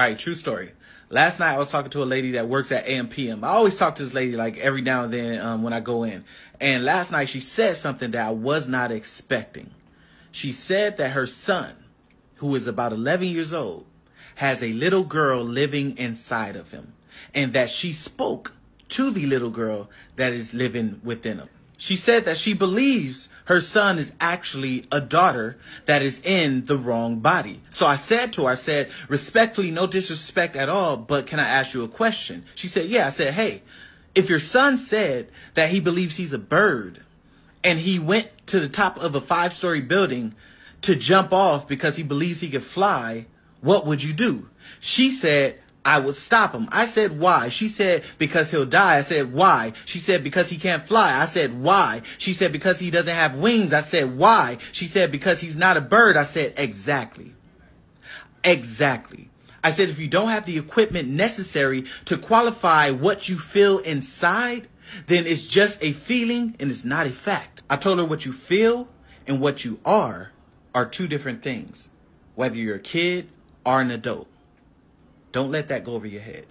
All right, true story. Last night I was talking to a lady that works at AMPM. I always talk to this lady like every now and then um, when I go in. And last night she said something that I was not expecting. She said that her son, who is about 11 years old, has a little girl living inside of him. And that she spoke to the little girl that is living within him. She said that she believes her son is actually a daughter that is in the wrong body. So I said to her, I said, respectfully, no disrespect at all, but can I ask you a question? She said, yeah. I said, hey, if your son said that he believes he's a bird and he went to the top of a five story building to jump off because he believes he could fly, what would you do? She said, I would stop him. I said, why? She said, because he'll die. I said, why? She said, because he can't fly. I said, why? She said, because he doesn't have wings. I said, why? She said, because he's not a bird. I said, exactly. Exactly. I said, if you don't have the equipment necessary to qualify what you feel inside, then it's just a feeling and it's not a fact. I told her what you feel and what you are are two different things, whether you're a kid or an adult. Don't let that go over your head.